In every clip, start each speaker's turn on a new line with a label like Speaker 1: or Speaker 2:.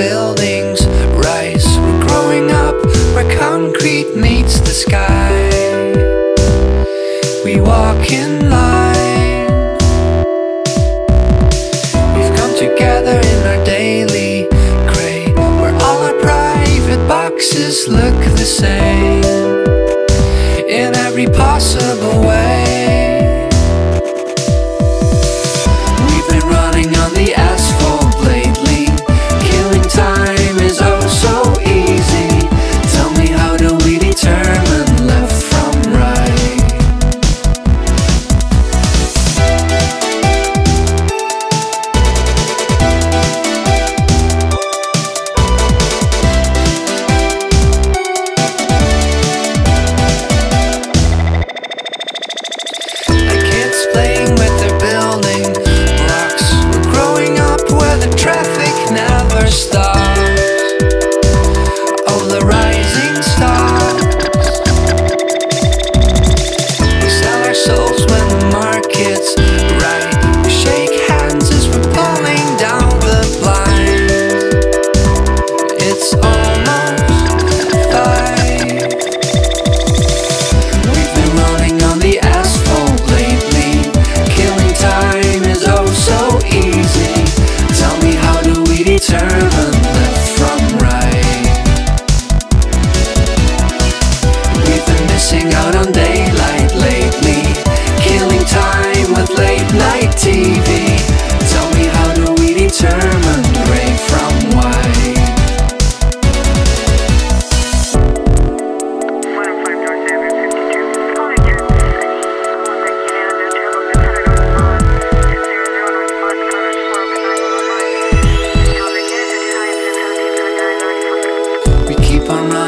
Speaker 1: buildings rise. We're growing up where concrete meets the sky. We walk in line. We've come together in our daily gray, where all our private boxes look the same in every possible way. мечта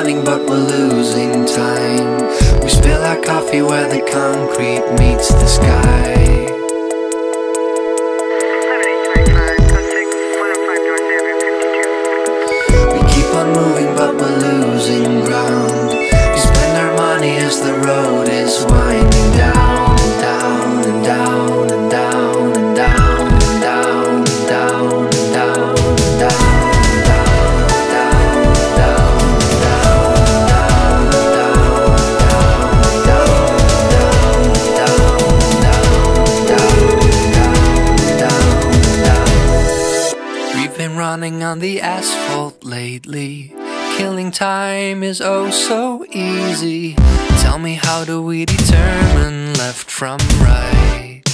Speaker 1: running, but we're losing time. We spill our coffee where the concrete meets the sky. Been running on the asphalt lately. Killing time is oh so easy. Tell me, how do we determine left from right?